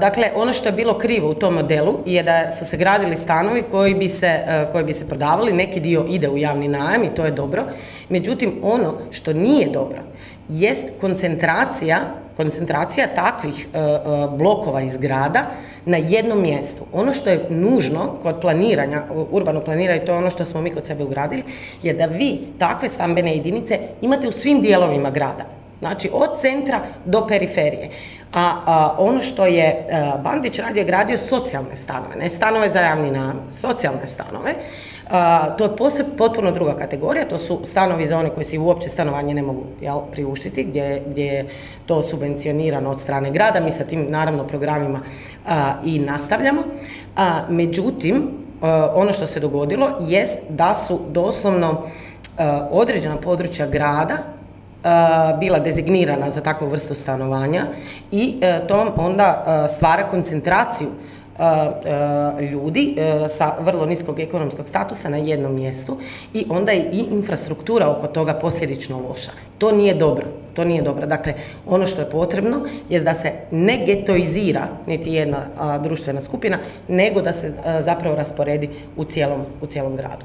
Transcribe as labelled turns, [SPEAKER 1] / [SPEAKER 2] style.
[SPEAKER 1] Dakle, ono što je bilo krivo u tom modelu je da su se gradili stanovi koji bi se, koji bi se prodavali, neki dio ide u javni najam i to je dobro. Međutim, ono što nije dobro jest koncentracija, koncentracija takvih blokova i zgrada na jednom mjestu. Ono što je nužno kod planiranja, urbano planiranja, to je ono što smo mi kod sebe ugradili, je da vi takve stambene jedinice imate u svim dijelovima grada. Znači od centra do periferije. A, ono što je Bandić radio je gradio socijalne stanove, ne stanove za javni najam, socijalne stanove. to je poseb, potpuno druga kategorija, to su stanovi za one koji si uopće stanovanje ne mogu jel, priuštiti, gdje, gdje je to subvencionirano od strane grada, mi sa tim naravno programima i nastavljamo. međutim, ono što se dogodilo jest da su doslovno određena područja grada bila dezignirana za takvu vrstu stanovanja i e, to onda stvara koncentraciju ljudi e, sa vrlo niskog ekonomskog statusa na jednom mjestu i onda je i infrastruktura oko toga posljedično loša. To nije dobro, to nije dobro. Dakle, ono što je potrebno je da se ne getoizira niti jedna društvena skupina, nego da se zapravo rasporedi u cijelom, u cijelom gradu.